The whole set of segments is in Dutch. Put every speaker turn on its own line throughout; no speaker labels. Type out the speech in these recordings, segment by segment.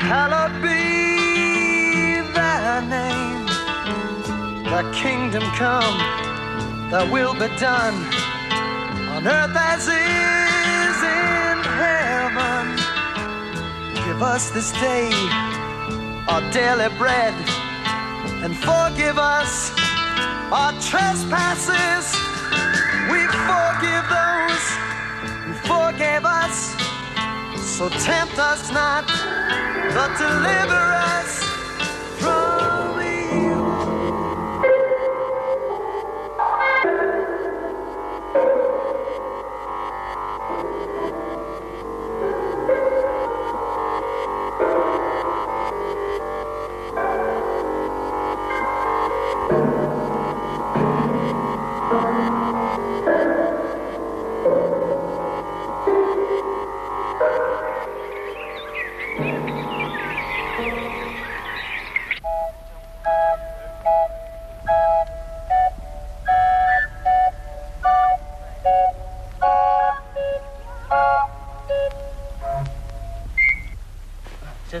hallowed be thy name. Thy kingdom come, thy will be done on earth as is in heaven. Give us this day our daily bread and forgive us our trespasses. We forgive those who forgave us. So tempt us not, but deliver us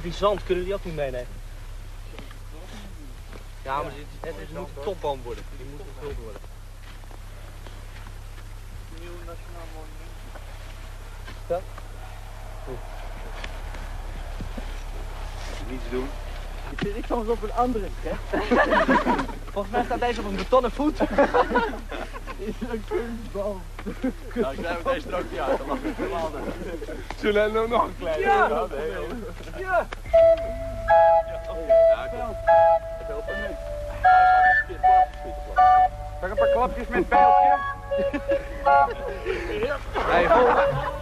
Zeg, die zand, kunnen die ook niet meenemen? Ja, maar dit, het, moet een topboom worden. Die moet gevuld worden. Ja?
Niets doen.
Ik zit ik soms op een andere hè? Volgens mij staat deze op een betonnen voet. Is een kunstboom.
Nou, ik krijg deze er ook niet uit. Dan mag ik helemaal Zullen we nog een kleine?
Ja!
Ja,
klapjes met pijltje.
Hey, vol.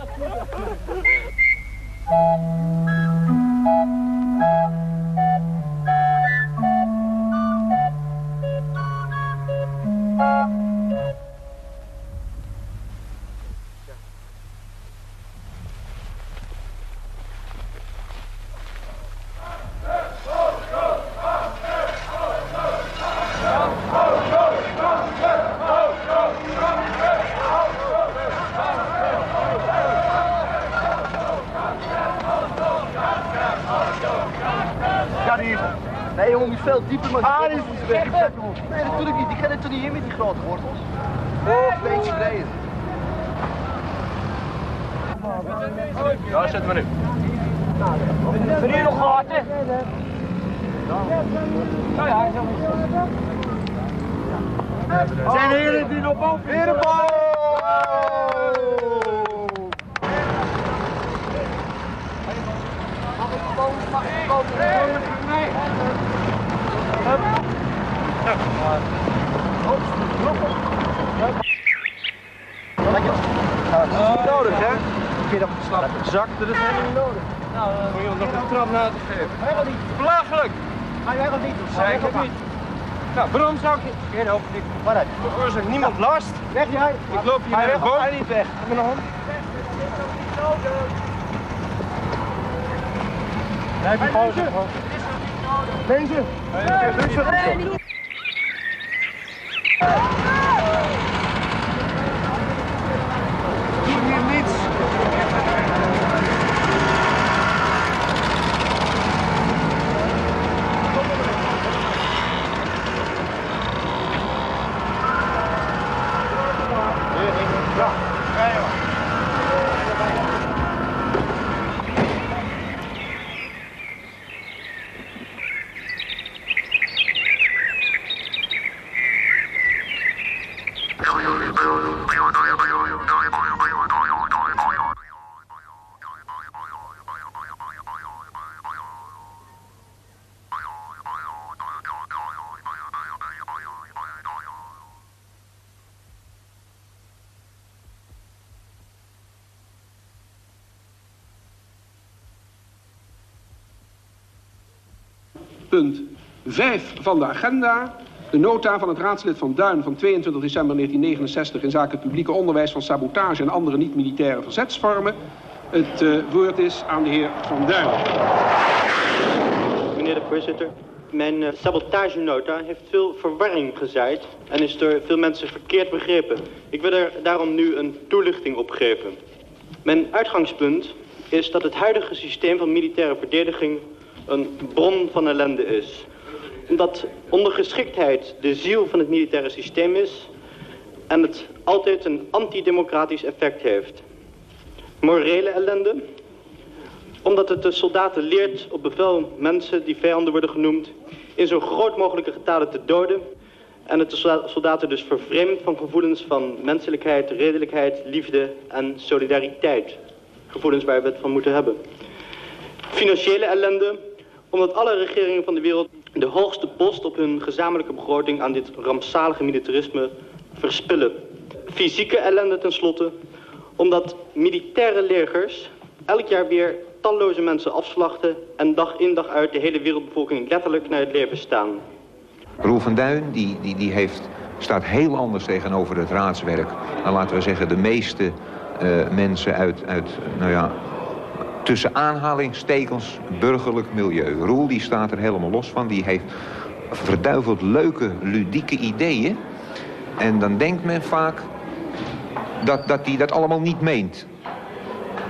jongen, die is veel dieper, maar... Ah, die is weg. Nee, natuurlijk niet. Die gaat er toch niet in met die grote wortels? Oh, een beetje breder.
Ja, zet maar nu.
Ben hier nog gehad, hè? Nou ja, zo
Zijn er heren die nog boven Herenboom!
Mag ik komen? Nee.
Dat is niet nodig, hè? Een keer dat het slap zakt, dat is helemaal niet nodig.
Nou, eh,
Moet je ons nog een trap na te geven?
Helemaal niet.
Belachelijk!
Ga jij dat niet doen?
Zei ik het niet. Nou, waarom zou ik...
Geen ogenblik. Waaruit?
Veroorzaakt niemand last.
Weg jij.
Ik loop hier naar de boom.
ga niet weg? Met een hand. Blijf je pauze. Mensen. Mensen.
Punt 5 van de agenda. De nota van het raadslid van Duin van 22 december 1969 in zaken publieke onderwijs van sabotage en andere niet-militaire verzetsvormen. Het eh, woord is aan de heer Van Duin.
Meneer de voorzitter, mijn eh, sabotagenota heeft veel verwarring gezaaid en is door veel mensen verkeerd begrepen. Ik wil er daarom nu een toelichting op geven. Mijn uitgangspunt is dat het huidige systeem van militaire verdediging een bron van ellende is. Omdat ondergeschiktheid de ziel van het militaire systeem is en het altijd een antidemocratisch effect heeft. Morele ellende, omdat het de soldaten leert op bevel mensen die vijanden worden genoemd in zo groot mogelijke getalen te doden en het de soldaten dus vervreemd van gevoelens van menselijkheid, redelijkheid, liefde en solidariteit. Gevoelens waar we het van moeten hebben. Financiële ellende, omdat alle regeringen van de wereld de hoogste post op hun gezamenlijke begroting aan dit rampzalige militarisme verspillen. Fysieke ellende tenslotte, omdat militaire legers elk jaar weer talloze mensen afslachten en dag in dag uit de hele wereldbevolking letterlijk naar het leven staan.
Roel van Duin die, die, die heeft, staat heel anders tegenover het raadswerk dan laten we zeggen de meeste uh, mensen uit, uit nou ja, tussen aanhalingstekens burgerlijk milieu. Roel die staat er helemaal los van, die heeft verduiveld leuke, ludieke ideeën. En dan denkt men vaak dat hij dat, dat allemaal niet meent.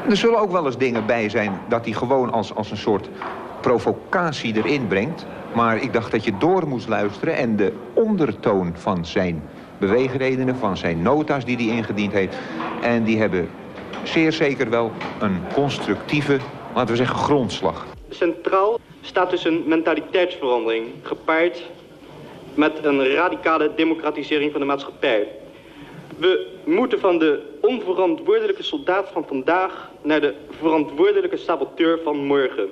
Er zullen ook wel eens dingen bij zijn dat hij gewoon als, als een soort provocatie erin brengt. Maar ik dacht dat je door moest luisteren en de ondertoon van zijn beweegredenen, van zijn nota's die hij ingediend heeft. En die hebben zeer zeker wel een constructieve, laten we zeggen, grondslag.
Centraal staat dus een mentaliteitsverandering, gepaard met een radicale democratisering van de maatschappij. We moeten van de onverantwoordelijke soldaat van vandaag naar de verantwoordelijke saboteur van morgen.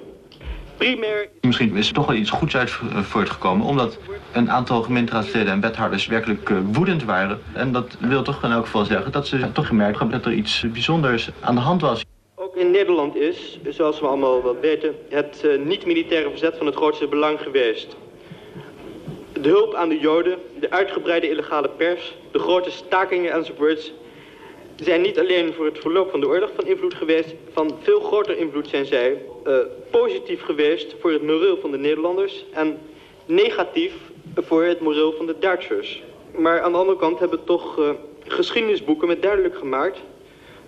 Primair...
Misschien is er toch wel iets goeds uit voortgekomen, omdat een aantal gemeenteraadsleden en wethouders werkelijk uh, woedend waren. En dat wil toch in elk geval zeggen dat ze toch gemerkt hebben dat er iets bijzonders aan de hand was.
Ook in Nederland is, zoals we allemaal wel weten, het uh, niet-militaire verzet van het grootste belang geweest. De hulp aan de Joden, de uitgebreide illegale pers, de grote stakingen enzovoorts zijn niet alleen voor het verloop van de oorlog van invloed geweest, van veel groter invloed zijn zij uh, positief geweest voor het moreel van de Nederlanders en negatief voor het moreel van de Duitsers. Maar aan de andere kant hebben toch uh, geschiedenisboeken met duidelijk gemaakt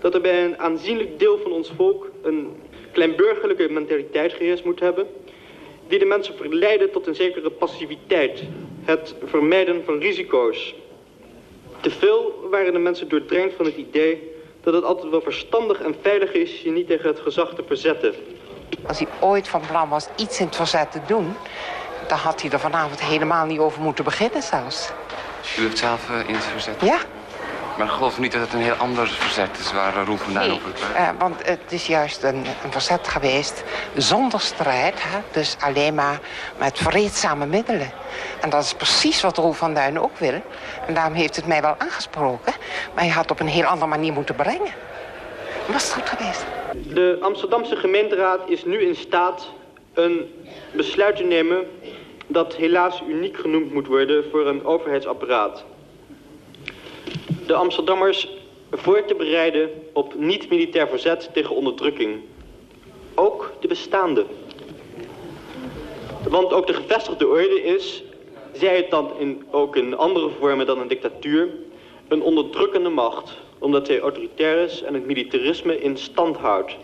dat er bij een aanzienlijk deel van ons volk een kleinburgerlijke mentaliteit geheerst moet hebben, die de mensen verleiden tot een zekere passiviteit, het vermijden van risico's, te veel waren de mensen doordrenkt van het idee dat het altijd wel verstandig en veilig is je niet tegen het gezag te verzetten.
Als hij ooit van plan was iets in het verzet te doen, dan had hij er vanavond helemaal niet over moeten beginnen zelfs.
U heeft zelf uh, in het verzet?
Ja.
Maar ik geloof niet dat het een heel ander verzet is waar Roel van Duin
nee, uh, want het is juist een, een verzet geweest zonder strijd. Hè? Dus alleen maar met vreedzame middelen. En dat is precies wat Roel van Duin ook wil. En daarom heeft het mij wel aangesproken. Maar je had op een heel andere manier moeten brengen. Was het goed geweest?
De Amsterdamse gemeenteraad is nu in staat een besluit te nemen... dat helaas uniek genoemd moet worden voor een overheidsapparaat de Amsterdammers voor te bereiden op niet-militair verzet tegen onderdrukking. Ook de bestaande. Want ook de gevestigde orde is, zij het dan in, ook in andere vormen dan een dictatuur, een onderdrukkende macht, omdat hij autoritair is en het militarisme in stand houdt.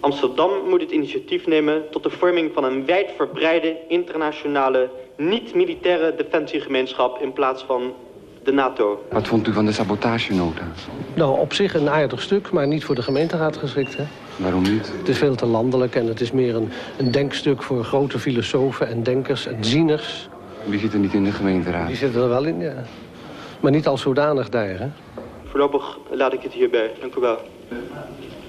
Amsterdam moet het initiatief nemen tot de vorming van een wijdverbreide internationale niet-militaire defensiegemeenschap in plaats van de NATO.
Wat vond u van de sabotagenota?
Nou, op zich een aardig stuk, maar niet voor de gemeenteraad geschikt. Hè?
Waarom niet?
Het is veel te landelijk en het is meer een, een denkstuk voor grote filosofen en denkers en zieners.
Wie zit er niet in de gemeenteraad?
Die zitten er wel in, ja. Maar niet als zodanig daar, hè?
Voorlopig laat ik het hierbij. Dank u wel.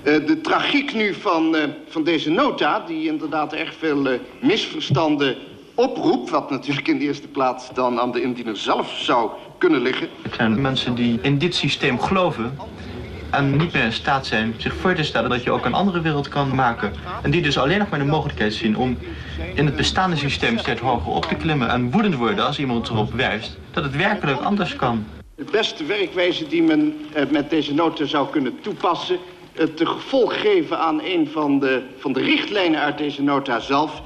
Uh, de tragiek nu van, uh, van deze nota, die inderdaad erg veel uh, misverstanden oproept... wat natuurlijk in de eerste plaats dan aan de indiener zelf zou kunnen liggen.
Het zijn mensen die in dit systeem geloven en niet meer in staat zijn zich voor te stellen dat je ook een andere wereld kan maken. En die dus alleen nog maar de mogelijkheid zien om in het bestaande systeem steeds hoger op te klimmen en woedend worden als iemand erop wijst dat het werkelijk anders kan.
De beste werkwijze die men eh, met deze nota zou kunnen toepassen, het gevolg geven aan een van de, van de richtlijnen uit deze nota zelf,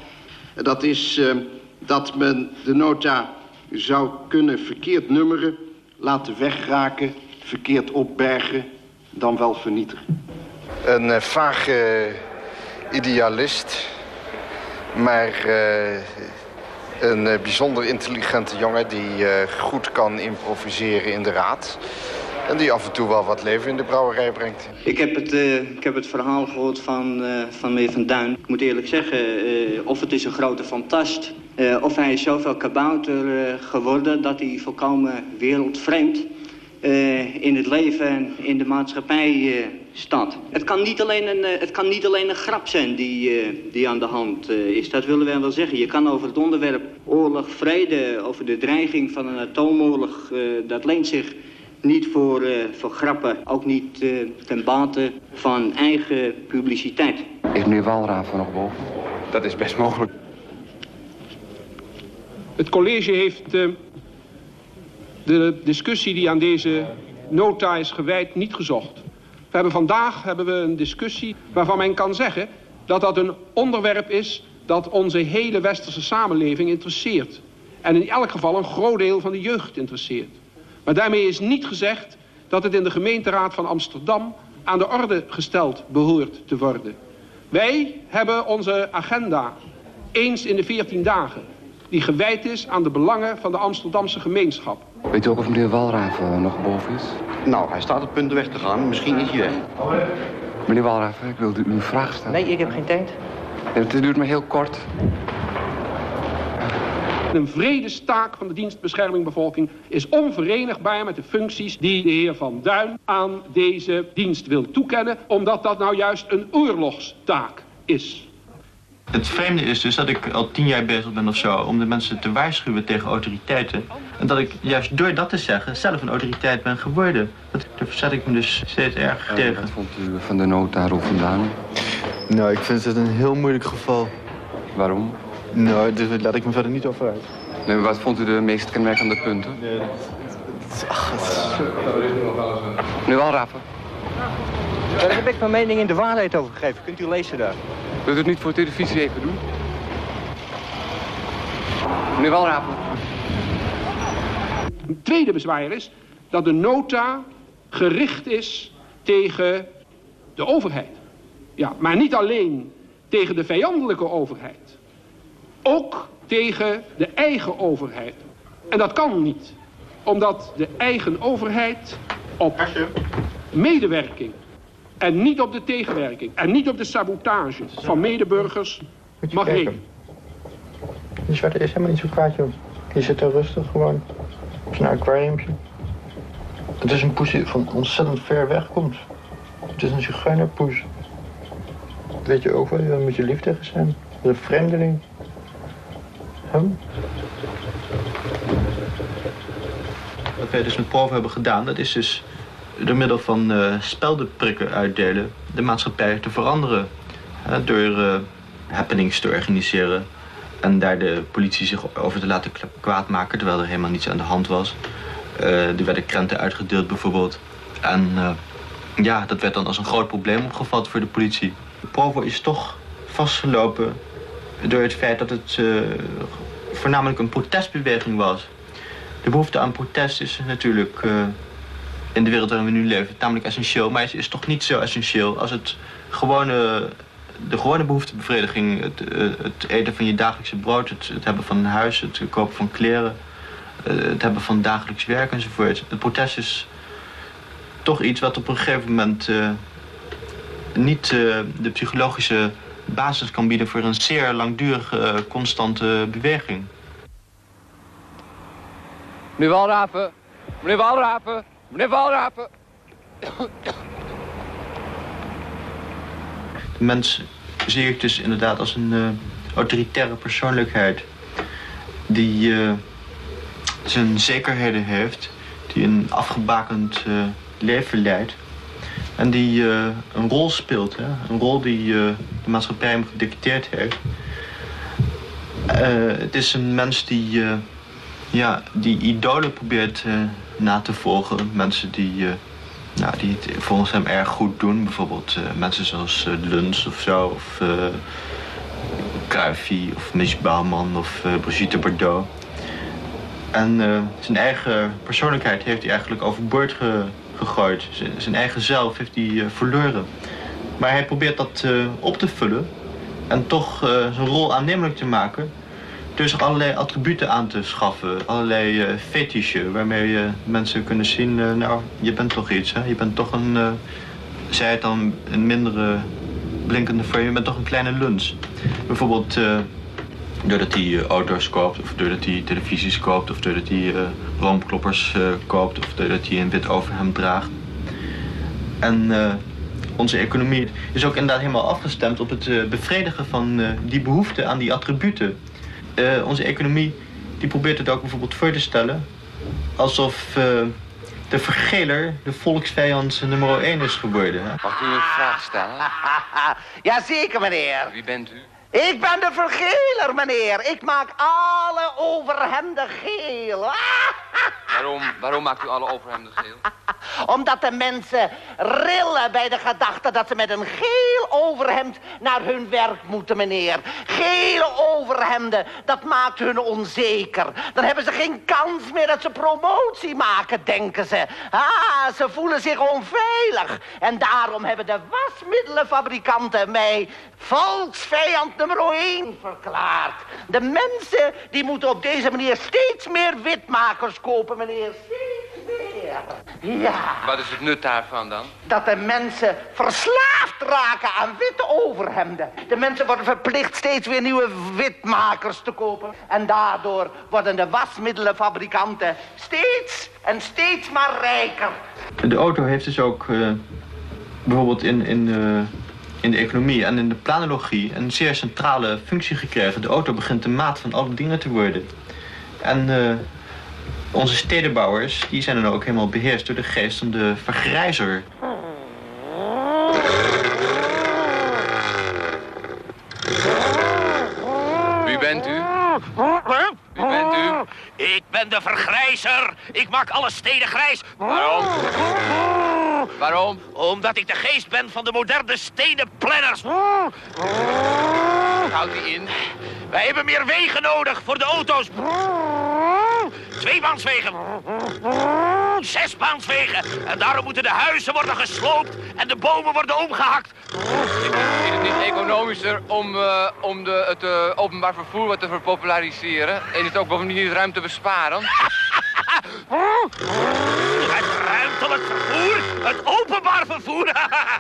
dat is uh, dat men de nota zou kunnen verkeerd nummeren, laten wegraken, verkeerd opbergen, dan wel vernietigen.
Een uh, vage idealist Maar uh, een bijzonder intelligente jongen die goed kan improviseren in de raad. En die af en toe wel wat leven in de brouwerij brengt.
Ik heb het, ik heb het verhaal gehoord van, van meneer Van Duin. Ik moet eerlijk zeggen, of het is een grote fantast... of hij is zoveel kabouter geworden dat hij volkomen wereldvreemd... in het leven en in de maatschappij stad. Het kan niet alleen een, eh, het kan niet alleen een grap zijn die, eh, die aan de hand eh, is. Dat willen wij wel zeggen. Je kan over het onderwerp oorlog, vrede, over de dreiging van een atoomoorlog... dat leent zich niet voor, voor grappen, ook niet ten bate van eigen publiciteit.
Is meneer Walraven nog boven?
Dat is best mogelijk.
Het college heeft de discussie die aan deze nota is gewijd niet gezocht. We hebben vandaag hebben we een discussie waarvan men kan zeggen dat dat een onderwerp is dat onze hele westerse samenleving interesseert. En in elk geval een groot deel van de jeugd interesseert. Maar daarmee is niet gezegd dat het in de gemeenteraad van Amsterdam aan de orde gesteld behoort te worden. Wij hebben onze agenda eens in de 14 dagen die gewijd is aan de belangen van de Amsterdamse gemeenschap.
Weet u ook of meneer Walraven nog boven is?
Nou, hij staat op punt weg te gaan. Misschien is hij weg.
Meneer Walraven, ik wilde u een vraag stellen.
Nee, ik heb geen tijd.
Het duurt maar heel kort.
Een vredestaak van de dienst bescherming bevolking is onverenigbaar met de functies die de heer Van Duin aan deze dienst wil toekennen, omdat dat nou juist een oorlogstaak is.
Het vreemde is dus dat ik al tien jaar bezig ben of zo om de mensen te waarschuwen tegen autoriteiten. En dat ik juist door dat te zeggen zelf een autoriteit ben geworden. Dat, daar verzet ik me dus steeds erg tegen.
Wat vond u van de nood daarop vandaan?
Nou, ik vind het een heel moeilijk geval.
Waarom?
Nou, daar laat ik me verder niet over uit.
Nee, wat vond u de meest kenmerkende punten? Nee,
Ach,
Nu wel, Rafa.
Daar heb ik mijn mening in de waarheid over gegeven. Kunt u lezen daar.
Wilt u het niet voor televisie even doen? Meneer Walrapen.
Een tweede bezwaar is dat de nota gericht is tegen de overheid. Ja, maar niet alleen tegen de vijandelijke overheid. Ook tegen de eigen overheid. En dat kan niet. Omdat de eigen overheid op medewerking en niet op de tegenwerking. En niet op de sabotage van medeburgers mag heen.
Die zwarte is helemaal niet zo kwaad, joh. Die zit er rustig gewoon. Op zijn aquariumpje. Het is een poes die van ontzettend ver weg komt. Het is een zigeunerpoes. Dat weet je ook wel, dan moet je lief tegen zijn. een vreemdeling. Hem?
Wat wij dus met proeven hebben gedaan, dat is dus door middel van uh, speldenprikken uitdelen de maatschappij te veranderen. door uh, happenings te organiseren en daar de politie zich over te laten kwaad maken terwijl er helemaal niets aan de hand was. Uh, er werden krenten uitgedeeld bijvoorbeeld. En ja, dat werd dan als een groot probleem opgevat voor de politie. Provo is toch vastgelopen door het feit dat het voornamelijk een protestbeweging was. De behoefte aan protest is natuurlijk in de wereld waarin we nu leven tamelijk essentieel. Maar het is toch niet zo essentieel als het gewone, de gewone behoeftebevrediging. Het, eh, het eten van je dagelijkse brood, het, het hebben van een huis, het kopen van kleren. Eh, het hebben van dagelijks werk enzovoort. Het protest is toch iets wat op een gegeven moment niet de psychologische basis kan bieden voor een zeer langdurige, constante beweging.
Meneer Walraven, meneer Walraven. Meneer Walrapen.
De mens zie ik dus inderdaad als een uh, autoritaire persoonlijkheid. Die uh, zijn zekerheden heeft. Die een afgebakend uh, leven leidt. En die een rol speelt. Hè? Een rol die de maatschappij hem gedicteerd heeft. het is een mens die, ja, die idolen probeert na te volgen. Mensen die, uh, nou, die het volgens hem erg goed doen. Bijvoorbeeld uh, mensen zoals uh, Luns of zo. Of uh, of Mich Bouwman of Brigitte Bardot. En zijn eigen persoonlijkheid heeft hij eigenlijk overboord ge gegooid. zijn eigen zelf heeft hij verloren. Maar hij probeert dat op te vullen en toch uh, zijn rol aannemelijk te maken zich allerlei attributen aan te schaffen. Allerlei uh, waarmee uh, mensen kunnen zien, nou, je bent toch iets, hè? Je bent toch een, zij het dan een mindere blinkende vorm, je bent toch een kleine luns. Bijvoorbeeld doordat hij auto's koopt, of doordat hij televisies koopt, of doordat hij roomkloppers koopt, of doordat hij een wit overhemd draagt. En onze economie is ook inderdaad helemaal afgestemd op het uh, bevredigen van uh, die behoefte aan die attributen. Uh, onze economie die probeert het ook bijvoorbeeld voor te stellen alsof de vergeler de volksvijand nummer 1 is geworden. Hè?
Mag ik u een vraag stellen?
Jazeker, meneer.
Wie bent u?
Ik ben de vergeler, meneer. Ik maak alle overhemden geel.
waarom, waarom maakt u alle overhemden geel?
Omdat de mensen rillen bij de gedachte dat ze met een geel overhemd naar hun werk moeten, meneer. Gele overhemden, dat maakt hun onzeker. Dan hebben ze geen kans meer dat ze promotie maken, denken ze. Ah, ze voelen zich onveilig. En daarom hebben de wasmiddelenfabrikanten mij volksvijand nummer 1 verklaard. De mensen die moeten op deze manier steeds meer witmakers kopen, meneer. Steeds meer. Ja.
Wat is het nut daarvan dan?
Dat de mensen verslaafd raken aan witte overhemden. De mensen worden verplicht steeds weer nieuwe witmakers te kopen. En daardoor worden de wasmiddelenfabrikanten steeds en steeds maar rijker.
De auto heeft dus ook uh, bijvoorbeeld in... in uh in de economie en in de planologie een zeer centrale functie gekregen. De auto begint de maat van alle dingen te worden. En uh, onze stedenbouwers die zijn dan ook helemaal beheerst door de geest van de vergrijzer.
Wie bent u? Wie bent u?
Ik ben de vergrijzer. Ik maak alle steden grijs.
Waarom? Waarom?
Omdat ik de geest ben van de moderne stedenplanners.
houdt hij in?
Wij hebben meer wegen nodig voor de auto's. Tweebaanswegen. Zesbaanswegen. En daarom moeten de huizen worden gesloopt en de bomen worden omgehakt.
Is het niet economischer om, uh, om de, het uh, openbaar vervoer wat te verpopulariseren? En is het ook bovendien niet ruimte besparen?
Het ruimtelijk vervoer? Het openbaar vervoer?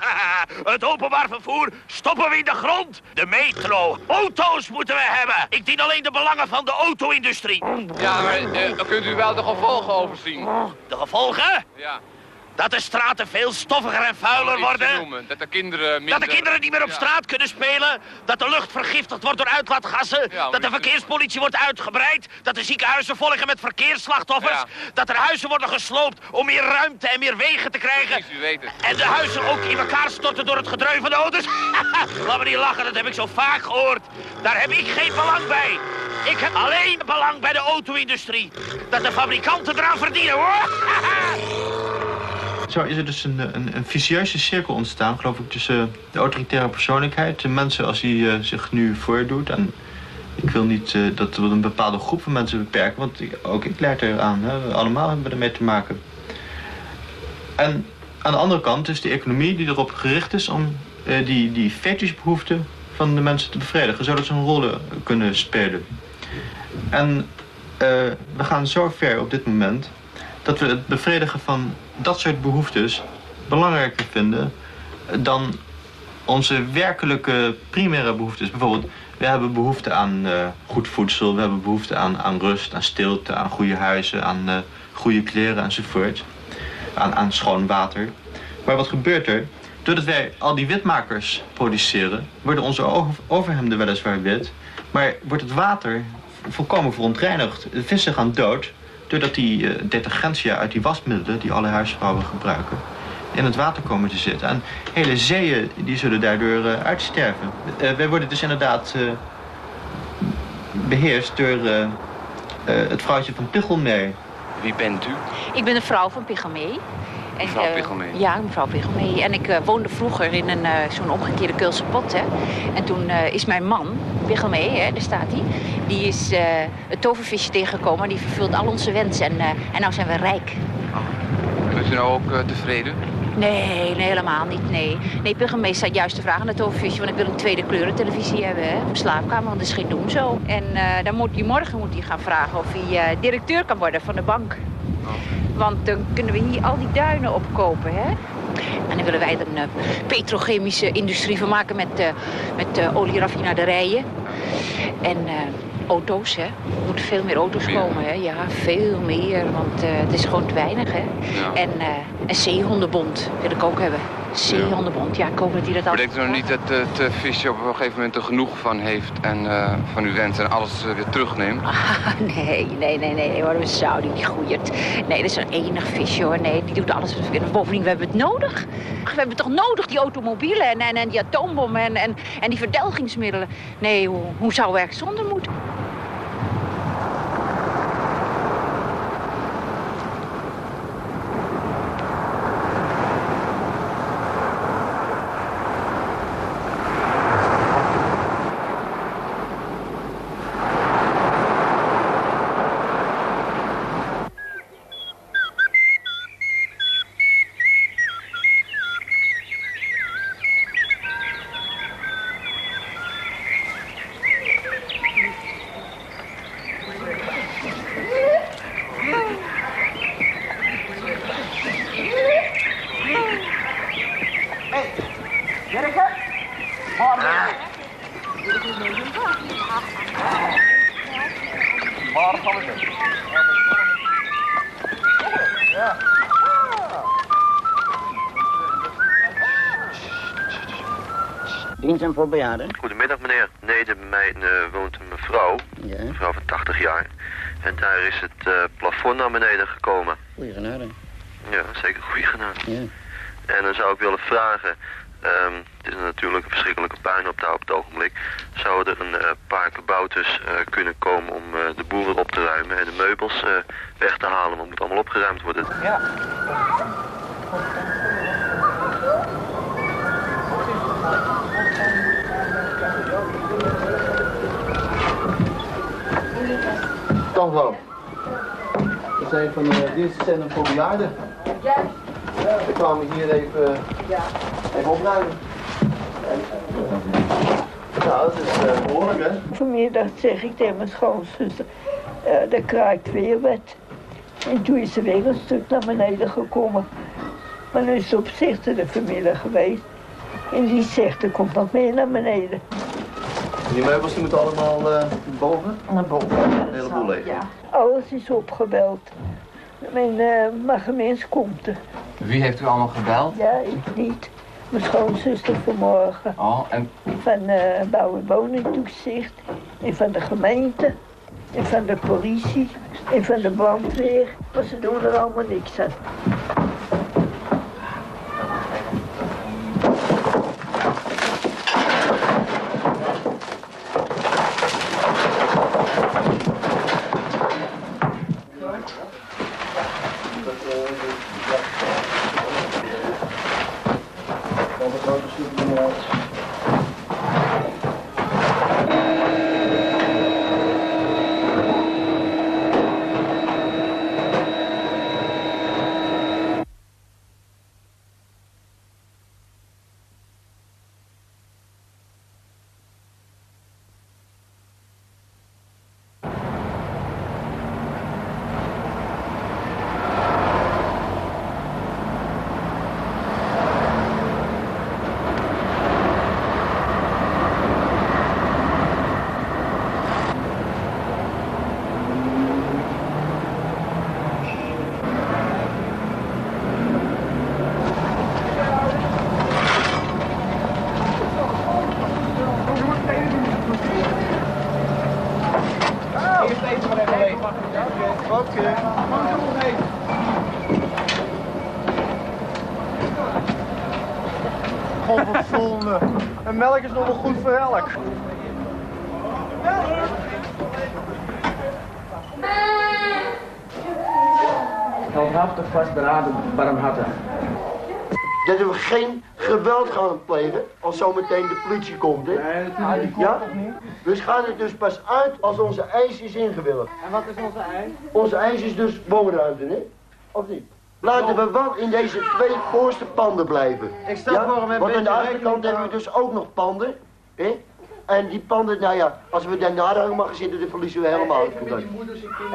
het openbaar vervoer stoppen we in de grond. De metro. Auto's moeten we hebben. Ik dien alleen de belangen van de auto-industrie.
Ja, maar uh, dan kunt u wel de gevolgen overzien.
De gevolgen?
Ja.
Dat de straten veel stoffiger en vuiler worden.
Noemen, dat de kinderen minder...
Dat de kinderen niet meer op straat kunnen spelen. Dat de lucht vergiftigd wordt door uitlaatgassen. Dat de verkeerspolitie wordt uitgebreid. Dat de ziekenhuizen volgen met verkeersslachtoffers. Dat er huizen worden gesloopt om meer ruimte en meer wegen te krijgen. En de huizen ook in elkaar storten door het gedreun van de auto's. Laat me niet lachen, dat heb ik zo vaak gehoord. Daar heb ik geen belang bij. Ik heb alleen belang bij de auto-industrie. Dat de fabrikanten eraan verdienen, hoor.
Zo is er dus een, een, een vicieuze cirkel ontstaan, geloof ik, tussen de autoritaire persoonlijkheid, de mensen als die uh, zich nu voordoet. En ik wil niet uh, dat we een bepaalde groep van mensen beperken, want ook ik leid eraan. Hè. Allemaal hebben we ermee te maken. En aan de andere kant is de economie die erop gericht is om uh, die, die fetishbehoeften van de mensen te bevredigen, zodat ze een rol kunnen spelen. En we gaan zo ver op dit moment dat we het bevredigen van dat soort behoeftes belangrijker vinden dan onze werkelijke primaire behoeftes. Bijvoorbeeld, we hebben behoefte aan uh, goed voedsel, we hebben behoefte aan, aan rust, aan stilte, aan goede huizen, aan uh, goede kleren enzovoort. Aan, aan schoon water. Maar wat gebeurt er? Doordat wij al die witmakers produceren, worden onze overhemden weliswaar wit, maar wordt het water volkomen verontreinigd. De vissen gaan dood doordat die uh, detergentia uit die wasmiddelen die alle huisvrouwen gebruiken in het water komen te zitten. En hele zeeën die zullen daardoor uh, uitsterven. Uh, wij worden dus inderdaad beheerst door het vrouwtje van Pichelmee.
Wie bent u?
Ik ben de vrouw van Pichelmee.
En, mevrouw Pichelmee?
ja, mevrouw Pichelmee. En ik uh, woonde vroeger in een uh, zo'n omgekeerde Keulse pot. Hè. En toen is mijn man, Pichelmee, hè, daar staat hij... die is het tovervisje tegengekomen. Die vervult al onze wensen. En, en nou zijn we rijk.
Oh. Bent u nou ook tevreden?
Nee, nee, helemaal niet, nee. Nee, burgemeester staat juist te vragen aan het overvisje... want ik wil een tweede kleurentelevisie hebben, hè, mijn slaapkamer, want dat is geen doen zo. En eh, dan moet hij morgen moet hij gaan vragen of hij eh, directeur kan worden van de bank. Want dan kunnen we hier al die duinen opkopen, hè. En dan willen wij er een eh, petrochemische industrie van maken met, eh met eh, olieraffinaderijen. En eh, auto's, hè. Er moeten veel meer auto's komen, hè. Ja, veel meer, want eh, het is gewoon te weinig, hè. En eh, een zeehondenbond wil ik ook hebben. Zeehondenbond, ja, ik hoop dat hij dat al...
Betekent het nog niet dat het uh, visje op een gegeven moment er genoeg van heeft en eh, van uw wens en alles eh, weer terugneemt?
Nee, nee, nee, nee, hoor, we zouden die groeit. Nee, dat is een enig visje hoor. Nee, die doet alles. Bovendien, we hebben het nodig. Ach, we hebben toch nodig, die automobielen en, en, en die atoombommen en, en, en die verdelgingsmiddelen. Nee, hoe, hoe zou we er zonder moeten?
Voor bejaarden?
Goedemiddag meneer. Nee, bij mij eh, woont een mevrouw.
Ja.
Een mevrouw van 80 jaar. En daar is het eh, plafond naar beneden gekomen.
Goeie genade.
Ja, zeker goede gedaan.
Ja.
En dan zou ik willen vragen... ehm, het is natuurlijk een verschrikkelijke puinhoop daar op het ogenblik. Zouden er een eh, paar kabouters eh, kunnen komen om eh, de boel weer op te ruimen en de meubels eh, weg te halen? Want het moet allemaal opgeruimd worden.
Ja.
Dan wel. We zijn van de dienstencentrum voor bejaarden. Ja. We kwamen hier even, even opruimen. Ja, dat is eh, behoorlijk hè.
Vanmiddag zeg ik tegen mijn schoonzuster, uh, er kraakt weer wat. En toen is ze weer een stuk naar beneden gekomen. Maar nu is ze op zichte de vanmiddag geweest. En die zegt, er komt nog meer naar beneden.
Die meubels die moeten allemaal eh, boven?
Naar boven.
Een heleboel leeg.
Ja. Alles is opgebeld. Mijn uh, magemens komt er.
Wie heeft u allemaal gebeld?
Ja, ik niet. Mijn schoonzuster vanmorgen.
Oh, en
Van uh, Bouw- en Woningtoezicht. En van de gemeente. En van de politie. En van de brandweer. Maar ze doen er allemaal niks aan.
Melk is nog wel goed voor elk.
heldhaftig, vastberaden, barmhartig.
Dat we geen geweld gaan plegen als zometeen de politie komt. Hè? Nee,
natuurlijk niet.
Ja?
Toch niet?
We gaan er dus pas uit als onze eis is ingewilligd.
En wat is onze eis?
Onze eis is dus woonruimte, hè? Of niet?
Laten we wel in deze twee voorste panden blijven.
Ik stel voor om een
Want aan de achterkant hebben we dus ook nog panden. Hè? En die panden, nou ja, als we daarna daar mogen zitten, dan verliezen we helemaal het contact.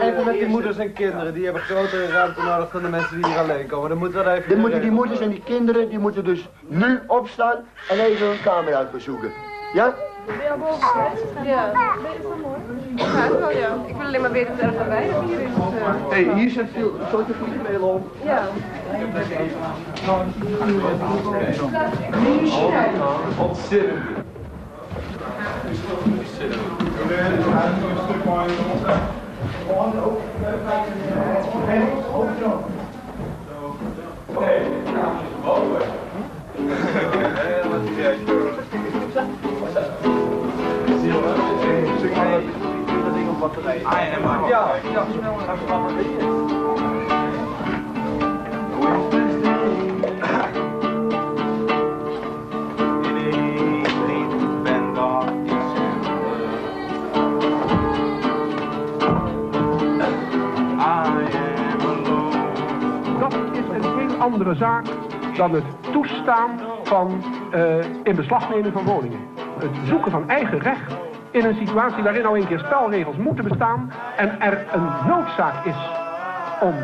Even met die moeders en kinderen, die hebben grotere ruimte nodig dan de mensen die hier alleen komen. Dan moeten we dat even...
Dan moeten die moeders en die kinderen, die moeten dus nu opstaan en even hun kamer uitbezoeken. Ja?
Ben je al boven geweest? Ja. Ben je? Ja, wel ja. Ik wil alleen maar weten of er weinig hier is.
Hé, hey, hier zit veel soorten vliegmelen om.
Ja.
Ontzettend. Ja, ja, snel even batterijen.
Dat is een heel andere zaak dan het toestaan van uh, inbeslagneming van woningen. Het zoeken van eigen recht in een situatie waarin al een keer spelregels moeten bestaan en er een noodzaak is om,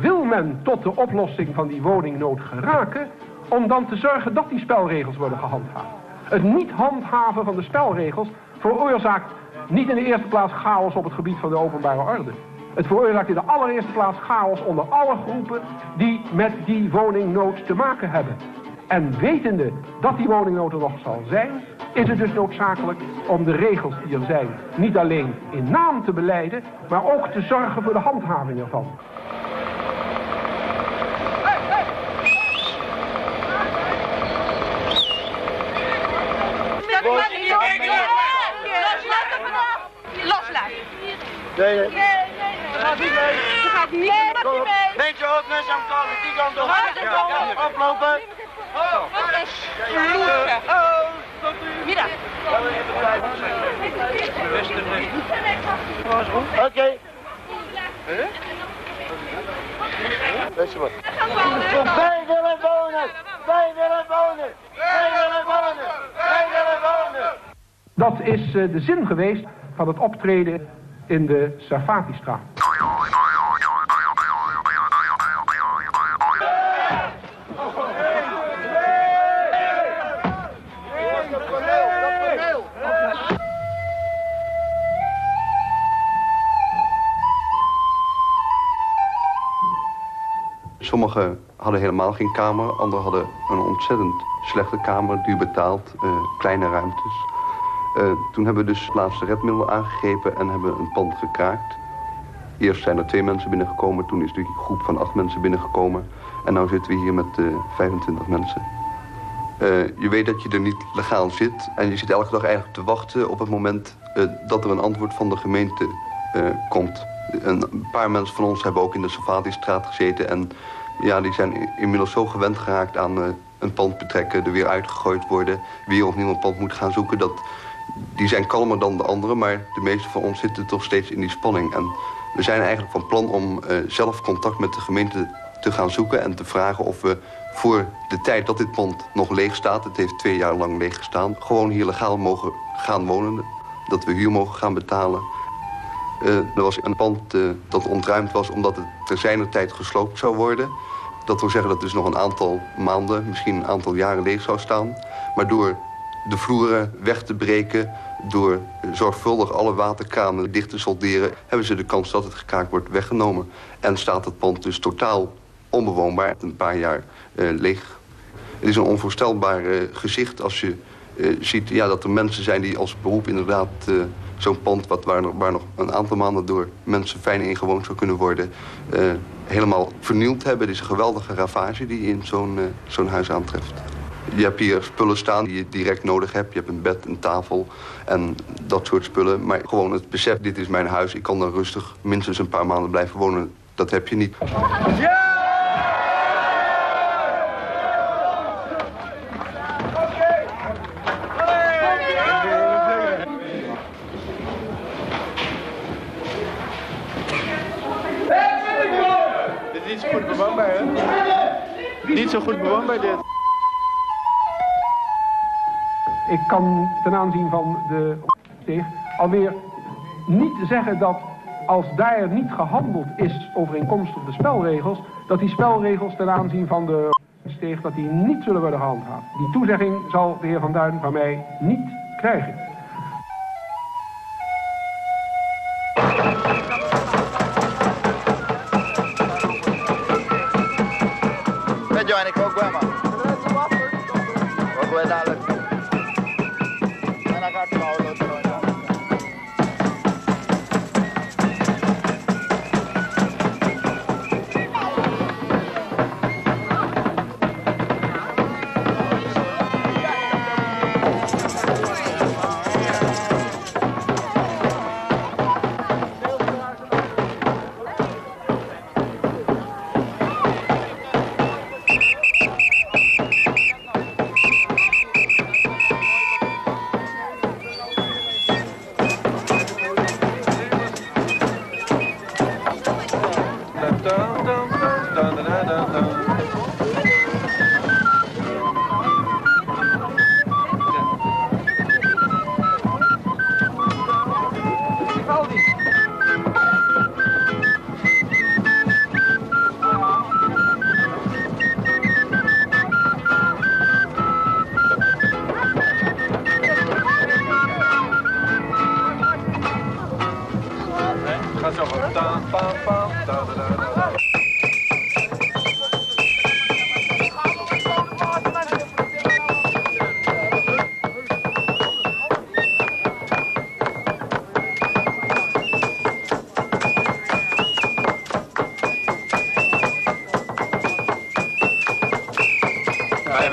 wil men tot de oplossing van die woningnood geraken, om dan te zorgen dat die spelregels worden gehandhaafd. Het niet handhaven van de spelregels veroorzaakt niet in de eerste plaats chaos op het gebied van de openbare orde. Het veroorzaakt in de allereerste plaats chaos onder alle groepen die met die woningnood te maken hebben. En wetende dat die woningnood er nog zal zijn, is het dus noodzakelijk om de regels die er zijn niet alleen in naam te beleiden, maar ook te zorgen voor de handhaving ervan.
Loslaten.
Nee, nee.
Ze gaat niet mee. Ze gaat niet mee.
Beetje op, mensen aan elkaar, die kant op.
Middag.
Oké. Weet je wat? Wij willen wonen! Wij willen wonen! Wij willen wonen! Wij willen wonen!
Dat is uh, de zin geweest van het optreden in de Sarfati-straat.
Helemaal geen kamer, anderen hadden een ontzettend slechte kamer, duur betaald, uh, kleine ruimtes. Uh, toen hebben we dus laatste redmiddelen aangegrepen en hebben een pand gekraakt. Eerst zijn er twee mensen binnengekomen, toen is die groep van acht mensen binnengekomen. En nu zitten we hier met uh, 25 mensen. Je weet dat je er niet legaal zit en je zit elke dag eigenlijk te wachten op het moment dat er een antwoord van de gemeente komt. Een paar mensen van ons hebben ook in de Safati-straat gezeten en ja, die zijn inmiddels zo gewend geraakt aan uh, een pand betrekken, er weer uitgegooid worden, weer opnieuw een pand moeten gaan zoeken. Dat, die zijn kalmer dan de anderen, maar de meeste van ons zitten toch steeds in die spanning. En we zijn eigenlijk van plan om uh, zelf contact met de gemeente te gaan zoeken en te vragen of we voor de tijd dat dit pand nog leeg staat, het heeft twee jaar lang leeg gestaan, gewoon hier legaal mogen gaan wonen. Dat we huur mogen gaan betalen. Uh, er was een pand uh, dat ontruimd was omdat het ter zijner tijd gesloopt zou worden. Dat wil zeggen dat het dus nog een aantal maanden, misschien een aantal jaren leeg zou staan. Maar door de vloeren weg te breken, door zorgvuldig alle waterkranen dicht te solderen... hebben ze de kans dat het gekraakt wordt weggenomen. En staat het pand dus totaal onbewoonbaar, een paar jaar uh, leeg. Het is een onvoorstelbaar gezicht als je ziet ja, dat er mensen zijn die als beroep inderdaad zo'n pand wat, waar, nog, een aantal maanden door mensen fijn ingewoond zou kunnen worden, uh, helemaal vernield hebben. Het is een geweldige ravage die je in zo'n uh, zo'n huis aantreft. Je hebt hier spullen staan die je direct nodig hebt. Je hebt een bed, een tafel en dat soort spullen. Maar gewoon het besef, dit is mijn huis, ik kan er rustig minstens een paar maanden blijven wonen. Dat heb je niet.
goed bewoonbaar, hè? Niet zo goed bewoonbaar dit.
Ik kan ten aanzien van de alweer niet zeggen dat als daar niet gehandeld is overeenkomstig de spelregels, dat die spelregels ten aanzien van de steeg, dat die niet zullen worden gehandhaafd. Die toezegging zal de heer Van Duin van mij niet krijgen.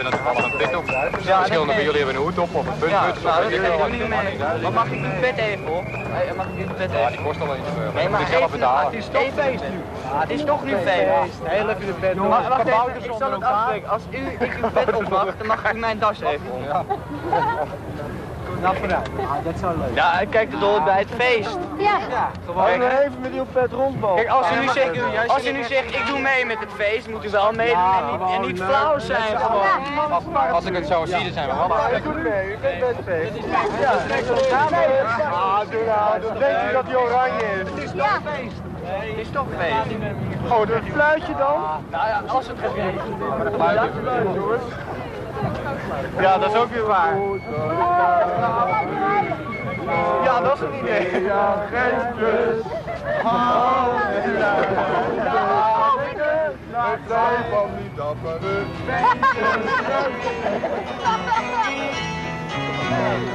Hebben natuurlijk allemaal een pit op. Verschillende van jullie hebben een hoed op of een punt.
Ja,
punt,
nou, dat niet. Maar mag ik die pet even op? Hey, Mag ik die pet even?
Ja, die kost al eens.
Nee, maar. Het is toch feest nu. het is toch nu feest.
Heel even de pet
Maar
op.
wacht even, ik zal het afspreken. Als u ik uw pet op mag, dan mag u mijn das even om.
Nou, vooruit. Ah, dat zou leuk.
Ja, kijk, dat hoort bij het feest.
Ja.
Gewoon even met die pet rondbal.
Kijk, als u nu
Ja,
zegt, als u nu zegt, ik doe mee met het feest, moet u wel meedoen en niet, en niet flauw zijn gewoon.
Als ik het zo zie, dan zijn we allemaal.
Ja, doe mee. U bent best feest. Ja, Ah, doe nou. Dan weet u dat die oranje is.
Het is toch feest. Het is toch feest.
Oh, dat fluitje dan?
Nou ja, als het gaat regenen.
jongens. Ja, dat is ook weer waar. Ja, dat is een idee. Ja, geen plus. Het zijn van die dappere
Thank